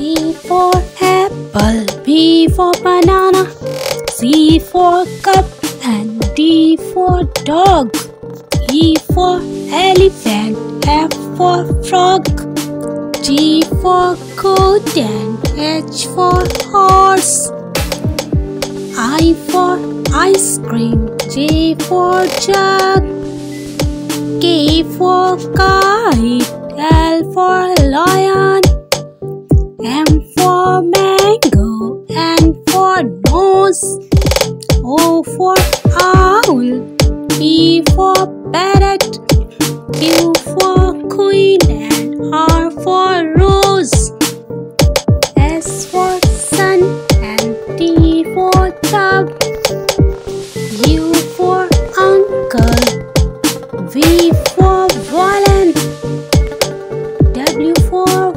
For apple, B for banana, C for cup, and D for dog. E for elephant, F for frog, G for goat, and H for horse. I for ice cream, J for jug, K for kite, L for lion, O for owl, P for parrot, Q for queen, and R for rose. S for sun and T for tub. U for uncle. V for violin. W for